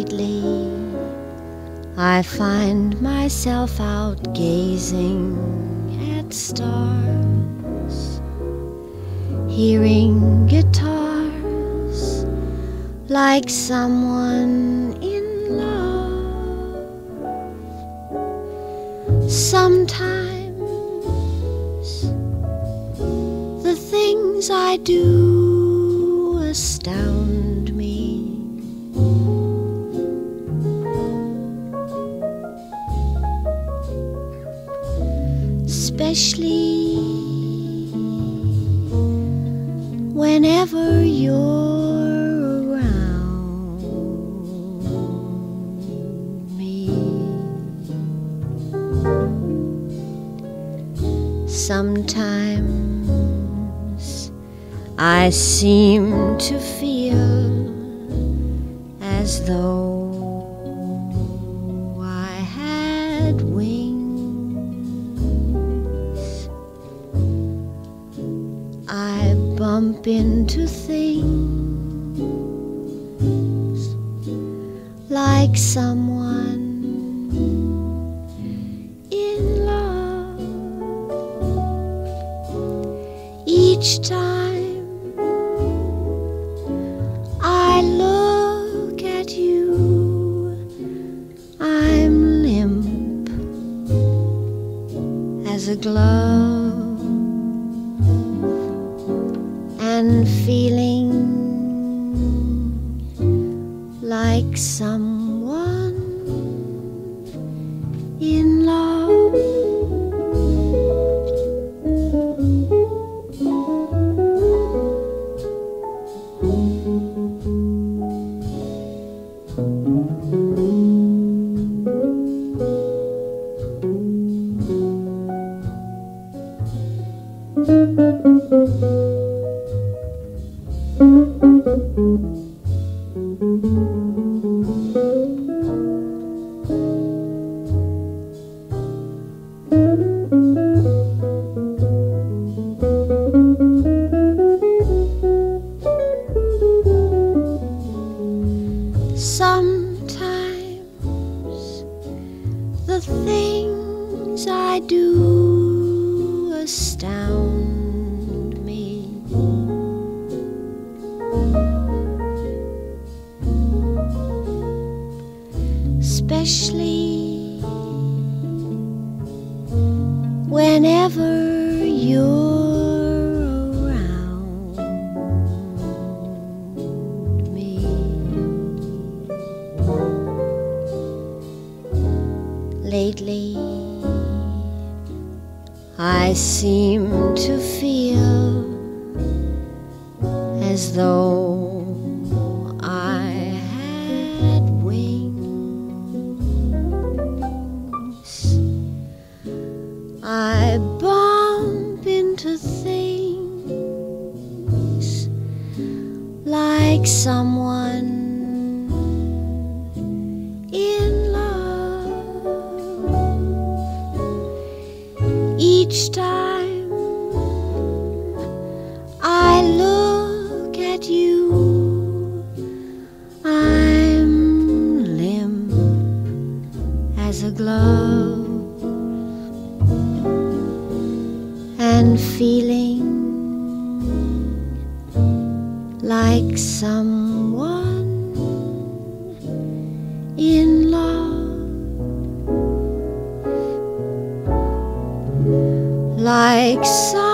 Lately, I find myself out gazing at stars, hearing guitars like someone in love. Sometimes the things I do astound especially whenever you're around me. Sometimes I seem to feel as though bump into things like someone in love each time I look at you. I'm limp as a glove and feeling like someone in love. Sometimes the things I do astound Especially whenever you're around me. Lately, I seem to feel as though like someone in love each time I look at you. I'm limp as a glove and feeling like someone in love, like someone